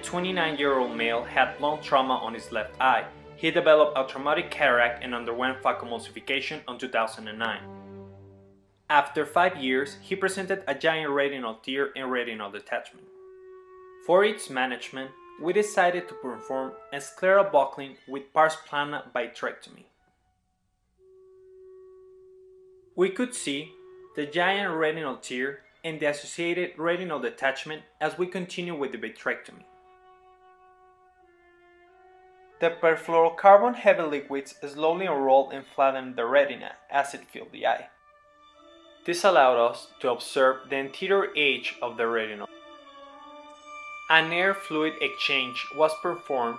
29-year-old male had blunt trauma on his left eye. He developed a traumatic cataract and underwent phacoemulsification in 2009. After five years, he presented a giant retinal tear and retinal detachment. For its management, we decided to perform a scleral buckling with pars plana vitrectomy. We could see the giant retinal tear and the associated retinal detachment as we continue with the vitrectomy. The perfluorocarbon heavy liquids slowly unrolled and flattened the retina as it filled the eye. This allowed us to observe the anterior edge of the retina. An air fluid exchange was performed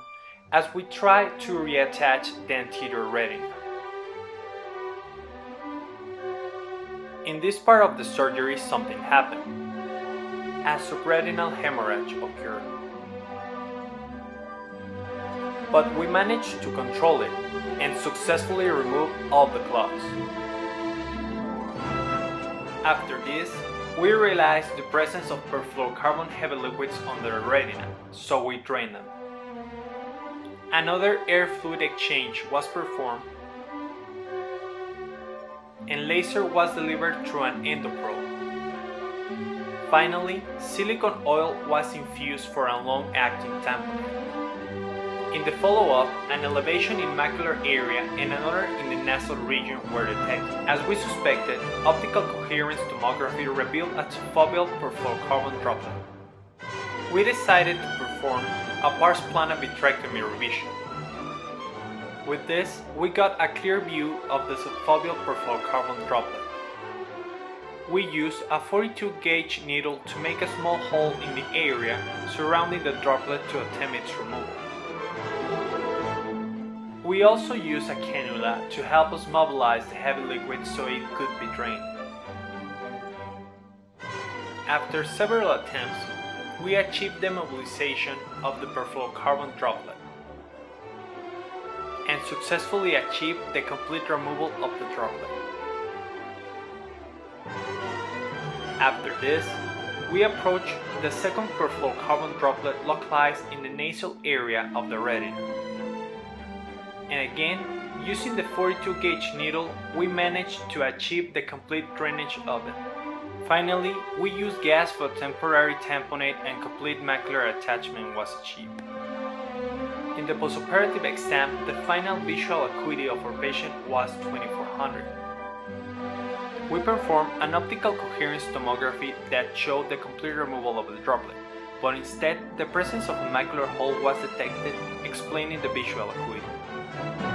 as we tried to reattach the anterior retina. In this part of the surgery something happened. A subretinal hemorrhage occurred. But we managed to control it and successfully remove all the clots. After this, we realized the presence of perfluorocarbon heavy liquids on the retina, so we drained them. Another air fluid exchange was performed and laser was delivered through an endoprobe. Finally, silicone oil was infused for a long-acting tamponade. In the follow-up, an elevation in macular area and another in the nasal region were detected. As we suspected, optical coherence tomography revealed a foveal perfluorocarbon droplet. We decided to perform a pars plana vitrectomy revision. With this, we got a clear view of the subfoveal perfluorocarbon droplet. We used a 42 gauge needle to make a small hole in the area surrounding the droplet to attempt its removal. We also used a cannula to help us mobilize the heavy liquid so it could be drained. After several attempts, we achieved the mobilization of the perfluorocarbon droplet and successfully achieved the complete removal of the droplet. After this, we approach the second perfluorocarbon droplet localized in the nasal area of the retina. And again, using the 42 gauge needle, we managed to achieve the complete drainage of it. Finally, we used gas for temporary tamponade and complete macular attachment was achieved. In the postoperative exam, the final visual acuity of our patient was 2400. We performed an optical coherence tomography that showed the complete removal of the droplet, but instead the presence of a macular hole was detected, explaining the visual acuity.